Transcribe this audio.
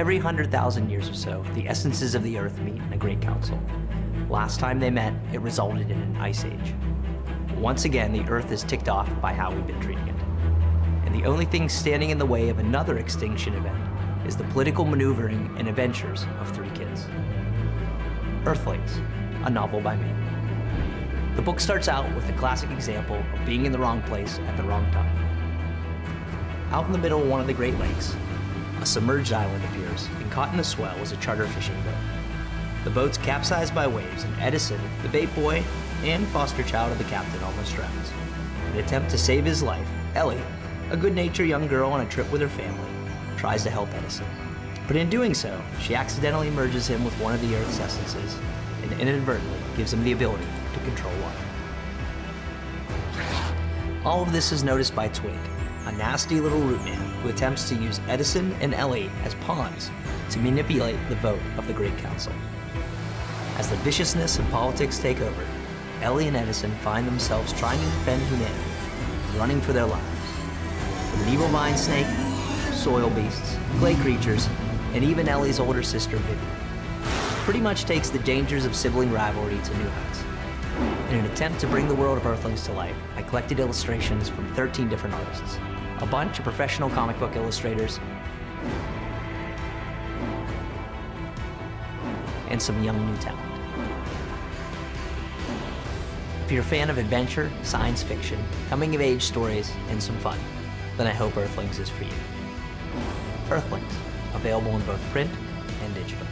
Every 100,000 years or so, the essences of the Earth meet in a great council. Last time they met, it resulted in an ice age. Once again, the Earth is ticked off by how we've been treating it. And the only thing standing in the way of another extinction event is the political maneuvering and adventures of three kids. Earthlings, a novel by me. The book starts out with a classic example of being in the wrong place at the wrong time. Out in the middle of one of the Great Lakes, a submerged island appears, and caught in a swell is a charter fishing boat. The boat's capsized by waves, and Edison, the bait boy and foster child of the captain, almost drowns. In an attempt to save his life, Ellie, a good natured young girl on a trip with her family, tries to help Edison. But in doing so, she accidentally merges him with one of the Earth's essences and inadvertently gives him the ability to control water. All of this is noticed by Twig, a nasty little root man who attempts to use Edison and Ellie as pawns to manipulate the vote of the Great Council. As the viciousness and politics take over, Ellie and Edison find themselves trying to defend humanity, running for their lives. From an evil vine snake, soil beasts, clay creatures, and even Ellie's older sister, Vivi. Pretty much takes the dangers of sibling rivalry to new heights. In an attempt to bring the world of Earthlings to life, I collected illustrations from 13 different artists, a bunch of professional comic book illustrators, and some young new talent. If you're a fan of adventure, science fiction, coming of age stories, and some fun, then I hope Earthlings is for you. Earthlings, available in both print and digital.